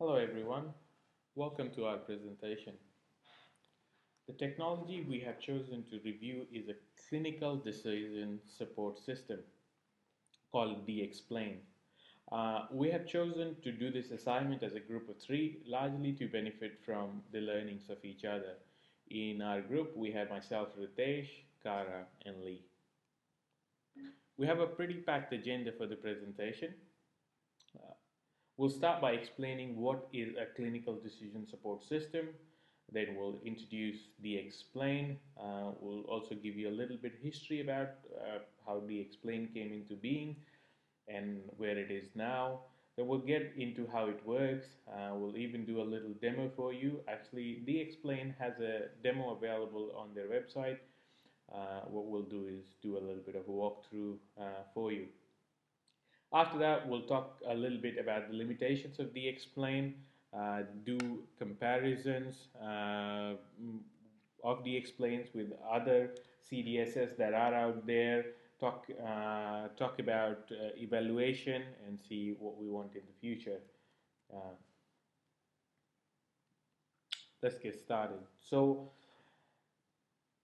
Hello everyone, welcome to our presentation. The technology we have chosen to review is a clinical decision support system called DXplain. Uh, we have chosen to do this assignment as a group of three, largely to benefit from the learnings of each other. In our group, we have myself, Ritesh, Kara, and Lee. We have a pretty packed agenda for the presentation. Uh, we'll start by explaining what is a clinical decision support system. Then we'll introduce DXplain. Uh, we'll also give you a little bit history about uh, how DXplain came into being and where it is now. Then we'll get into how it works. Uh, we'll even do a little demo for you. Actually, DXplain has a demo available on their website. Uh, what we'll do is do a little bit of a walkthrough uh, for you. After that, we'll talk a little bit about the limitations of DXplain, uh, do comparisons uh, of DXplains with other CDSs that are out there, talk uh, talk about uh, evaluation and see what we want in the future. Uh, let's get started. So,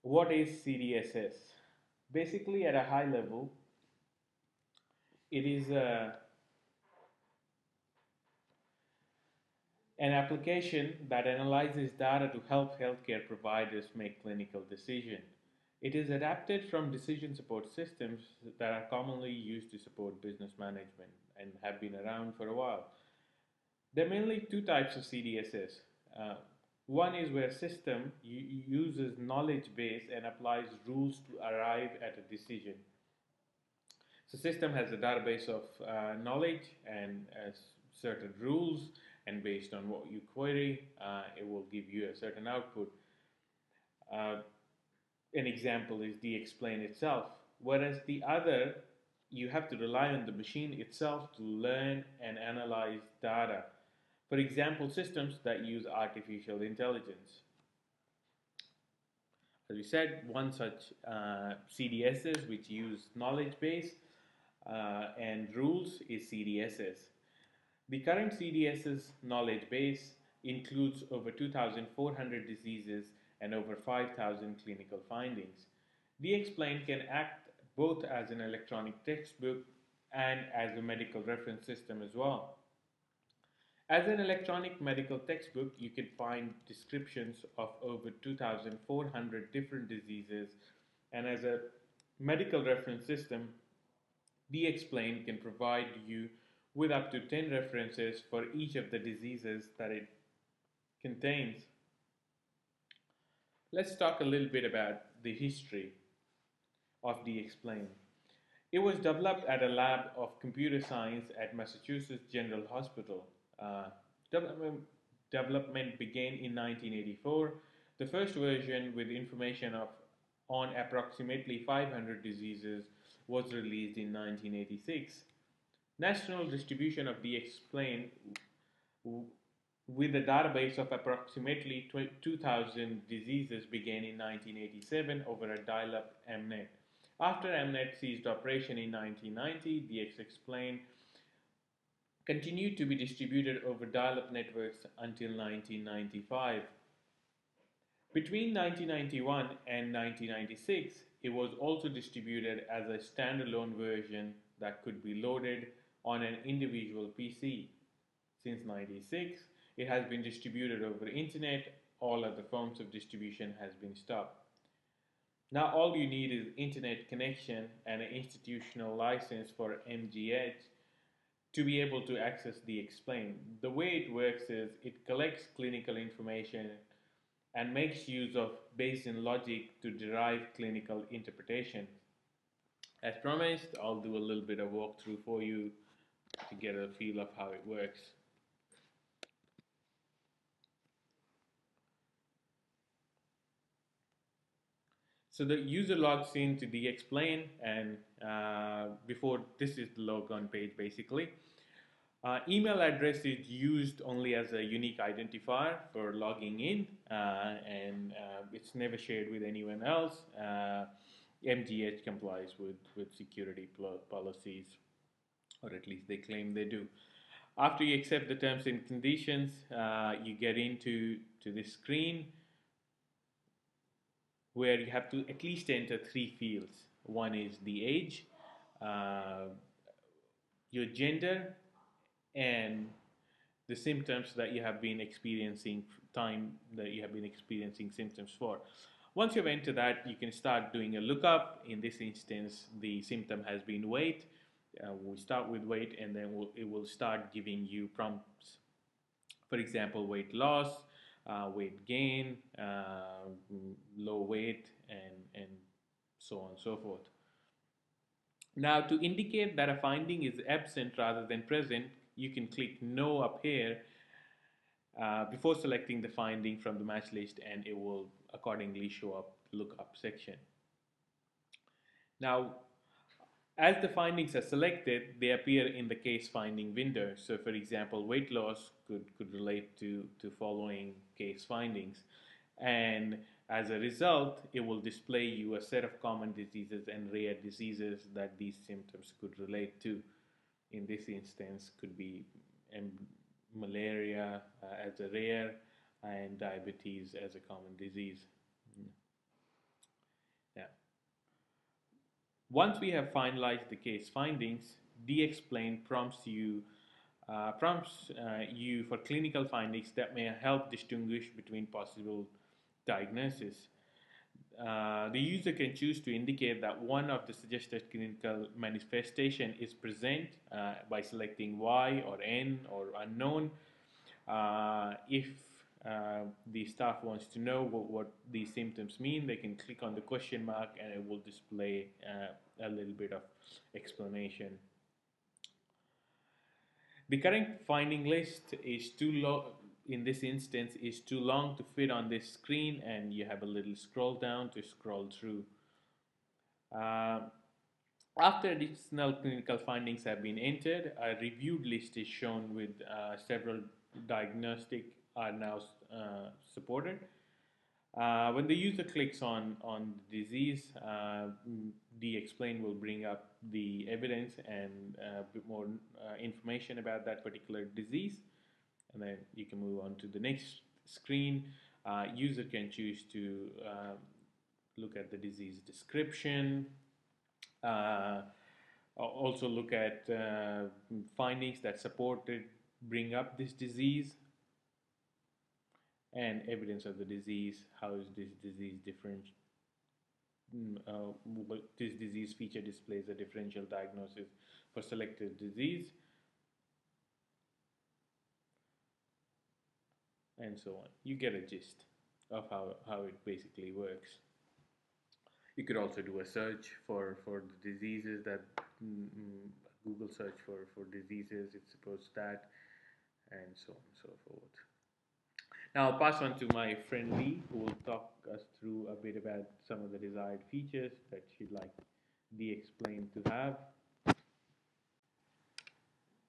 what is CDSS? Basically, at a high level, it is a an application that analyzes data to help healthcare providers make clinical decisions. It is adapted from decision support systems that are commonly used to support business management and have been around for a while. There are mainly two types of CDSS. Uh, one is where system uses knowledge base and applies rules to arrive at a decision. So system has a database of uh, knowledge and uh, certain rules and based on what you query, uh, it will give you a certain output. Uh, an example is DXplain itself, whereas the other, you have to rely on the machine itself to learn and analyze data. For example, systems that use artificial intelligence. As we said, one such uh, CDSs which use knowledge base Uh, and rules is CDSS. The current CDS's knowledge base includes over 2,400 diseases and over 5,000 clinical findings. DXplain can act both as an electronic textbook and as a medical reference system as well. As an electronic medical textbook, you can find descriptions of over 2,400 different diseases, and as a medical reference system, DXplain can provide you with up to 10 references for each of the diseases that it contains. Let's talk a little bit about the history of DXplain. It was developed at a lab of computer science at Massachusetts General Hospital. Uh, development, development began in 1984. The first version with information of on approximately 500 diseases was released in 1986. National distribution of DXplain with a database of approximately 2,000 diseases began in 1987 over a dial-up MNET. After MNET ceased operation in 1990, DXplain continued to be distributed over dial-up networks until 1995. Between 1991 and 1996, it was also distributed as a standalone version that could be loaded on an individual PC. Since 96, it has been distributed over internet. All other forms of distribution has been stopped. Now all you need is internet connection and an institutional license for MGH to be able to access the explain. The way it works is it collects clinical information and makes use of Bayesian logic to derive clinical interpretation. As promised, I'll do a little bit of walkthrough for you to get a feel of how it works. So the user logs in to DXplain and uh, before this is the logon page basically. Uh, email address is used only as a unique identifier for logging in uh, and uh, it's never shared with anyone else. MGH uh, complies with, with security policies or at least they claim they do. After you accept the terms and conditions, uh, you get into to this screen where you have to at least enter three fields. One is the age, uh, your gender, and the symptoms that you have been experiencing, time that you have been experiencing symptoms for. Once you've entered that, you can start doing a lookup. In this instance, the symptom has been weight. Uh, we start with weight and then we'll, it will start giving you prompts. For example, weight loss, uh, weight gain, uh, low weight, and, and so on and so forth. Now, to indicate that a finding is absent rather than present, you can click No up here uh, before selecting the finding from the match list and it will accordingly show up lookup section. Now, as the findings are selected, they appear in the case finding window. So for example, weight loss could, could relate to, to following case findings. And as a result, it will display you a set of common diseases and rare diseases that these symptoms could relate to. In this instance, could be um, malaria uh, as a rare and diabetes as a common disease. Yeah. Once we have finalized the case findings, DXplain prompts you uh, prompts uh, you for clinical findings that may help distinguish between possible diagnosis. Uh, the user can choose to indicate that one of the suggested clinical manifestation is present uh, by selecting Y or N or unknown. Uh, if uh, the staff wants to know what, what, these symptoms mean, they can click on the question mark and it will display uh, a little bit of explanation. The current finding list is too long, in this instance, is too long to fit on this screen and you have a little scroll down to scroll through. Uh, after additional clinical findings have been entered, a reviewed list is shown with uh, several diagnostic are now uh, supported. Uh, when the user clicks on, on the disease, uh, explain will bring up the evidence and bit more uh, information about that particular disease. And then you can move on to the next screen. Uh, user can choose to um, look at the disease description, uh, also look at findings that supported bring up this disease and evidence of the disease. How is this disease different? Mm, uh, this disease feature displays a differential diagnosis for selected disease. And so on. You get a gist of how, how it basically works. You could also do a search for, for the diseases that mm, mm Google search for, for diseases, it supports that, and so on and so forth. Now I'll pass on to my friend Lee, who will talk us through a bit about some of the desired features that she'd like DXplain to have.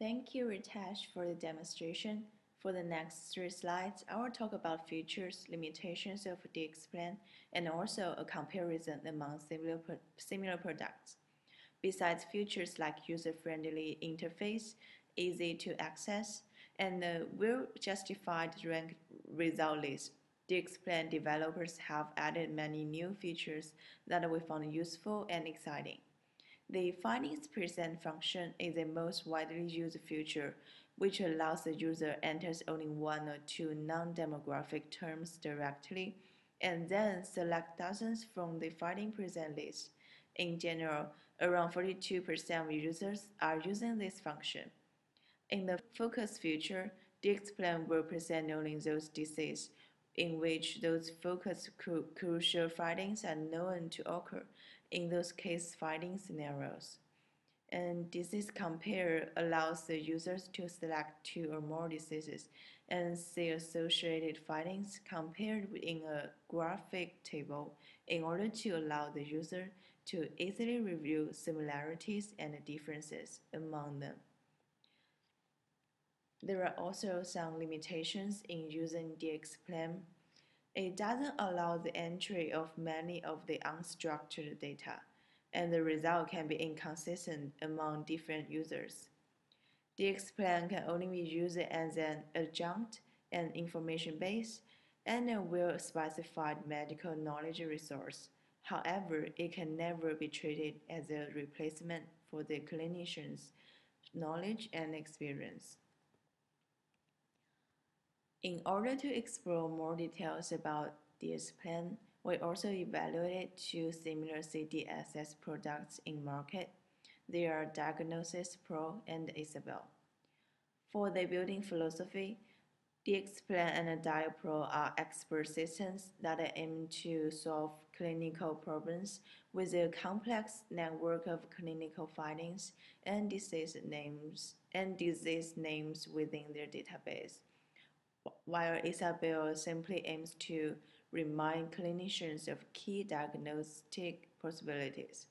Thank you, Ritesh, for the demonstration. For the next three slides, I will talk about features, limitations of DXplain, and also a comparison among similar, similar products. Besides features like user-friendly interface, easy to access, and a well-justified rank result list. DXplain developers have added many new features that we found useful and exciting. The findings present function is the most widely used feature, which allows the user enters only one or two non-demographic terms directly and then select dozens from the finding present list. In general, around 42% of users are using this function. In the focus feature, DXplain will present only those diseases in which those focus cru crucial findings are known to occur in those case finding scenarios. And disease compare allows the users to select two or more diseases and see associated findings compared in a graphic table in order to allow the user to easily review similarities and differences among them. There are also some limitations in using DXplain. It doesn't allow the entry of many of the unstructured data, and the result can be inconsistent among different users. DXplain can only be used as an adjunct and information base and a well-specified medical knowledge resource. However, it can never be treated as a replacement for the clinician's knowledge and experience. In order to explore more details about DXplain, we also evaluated two similar CDSS products in market. They are Diagnosis Pro and Isabel. For the building philosophy, DXplain and DiaPro are expert systems that aim to solve clinical problems with a complex network of clinical findings and disease names and disease names within their database. While Isabel simply aims to remind clinicians of key diagnostic possibilities.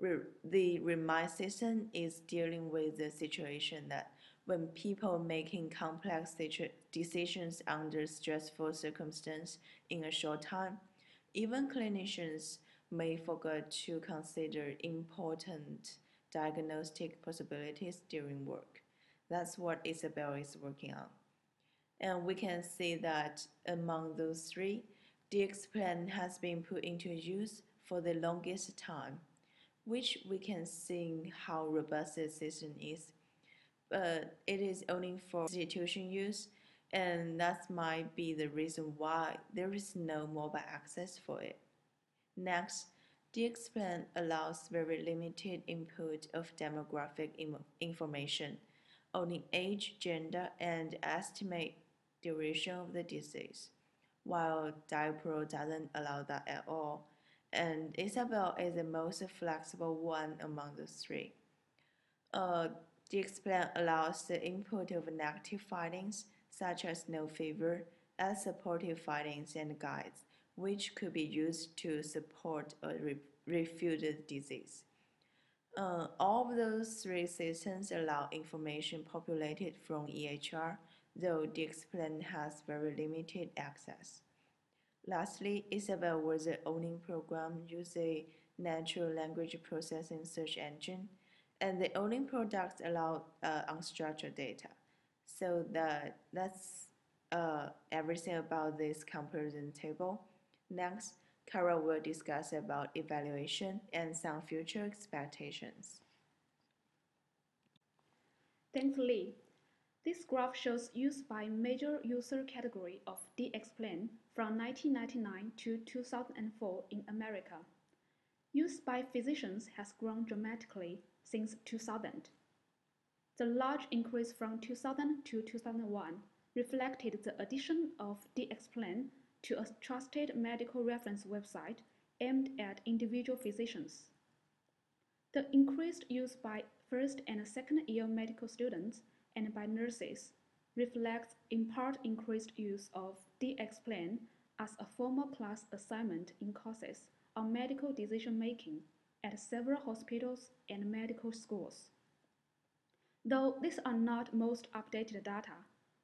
The remind system is dealing with the situation that when people making complex decisions under stressful circumstances in a short time, even clinicians may forget to consider important diagnostic possibilities during work. That's what Isabel is working on. And we can see that among those three, DXplain has been put into use for the longest time, which we can see how robust the system is but it is only for institution use, and that might be the reason why there is no mobile access for it. Next, DXplain allows very limited input of demographic information, only age, gender, and estimate duration of the disease, while DiaPro doesn't allow that at all, and Isabel is the most flexible one among the three. Uh, allows the input of negative findings, such as no fever, as supportive findings and guides, which could be used to support a re refute the disease. Uh, all of those three systems allow information populated from EHR, though DXplain has very limited access. Lastly, Isabel was the only program using natural language processing search engine and the only products allow uh, unstructured data. So that that's uh, everything about this comparison table. Next, Kara will discuss about evaluation and some future expectations. Thanks, Lee. This graph shows use by major user category of DXplain from 1999 to 2004 in America. Use by physicians has grown dramatically since 2000. The large increase from 2000 to 2001 reflected the addition of DXplain to a trusted medical reference website aimed at individual physicians. The increased use by first and second year medical students and by nurses reflects in part increased use of DXplain as a formal class assignment in courses on medical decision making at several hospitals and medical schools. Though these are not most updated data,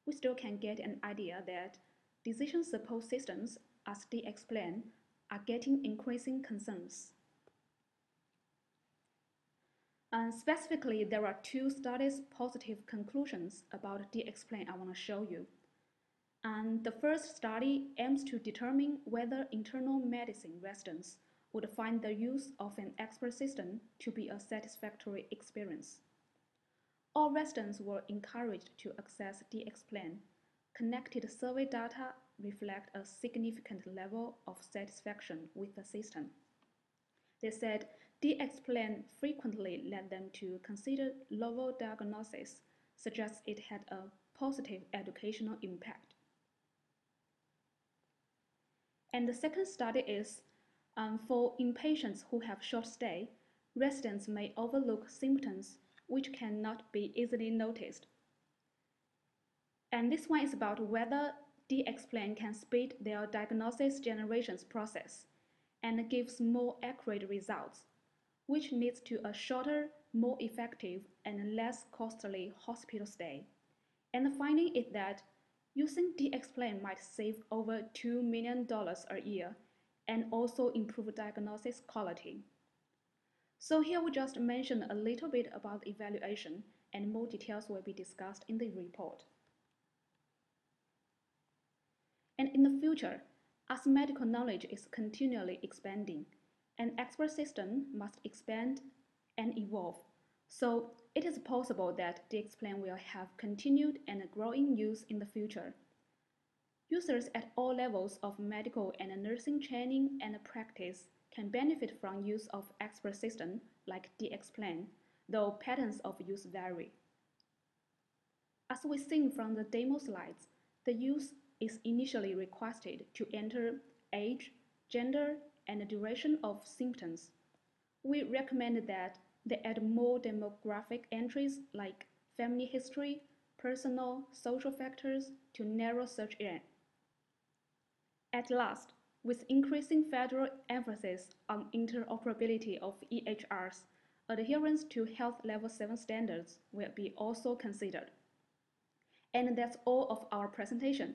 we still can get an idea that decision support systems, as DXplain, are getting increasing concerns. Specifically, there are two studies positive conclusions about DXplain I want to show you. And the first study aims to determine whether internal medicine residents would find the use of an expert system to be a satisfactory experience. All residents were encouraged to access DXplain. Connected survey data reflect a significant level of satisfaction with the system. They said DXplain frequently led them to consider novel diagnosis, as it had a positive educational impact. And the second study is um, for inpatients who have short stay, residents may overlook symptoms which cannot be easily noticed. And this one is about whether DXplain can speed their diagnosis generations process and gives more accurate results, which leads to a shorter, more effective, and less costly hospital stay. And the finding is that using DXplain might save over $2 million a year and also improve diagnosis quality. So here we just mentioned a little bit about evaluation and more details will be discussed in the report. And in the future, as medical knowledge is continually expanding, an expert system must expand and evolve. So it is possible that DXplain will have continued and growing use in the future. Users at all levels of medical and nursing training and practice can benefit from use of expert system like DXplain, though patterns of use vary. As we seen from the demo slides, the use is initially requested to enter age, gender, and duration of symptoms. We recommend that they add more demographic entries like family history, personal, social factors to narrow search area. At last, with increasing federal emphasis on interoperability of EHRs, adherence to Health Level 7 standards will be also considered. And that's all of our presentation.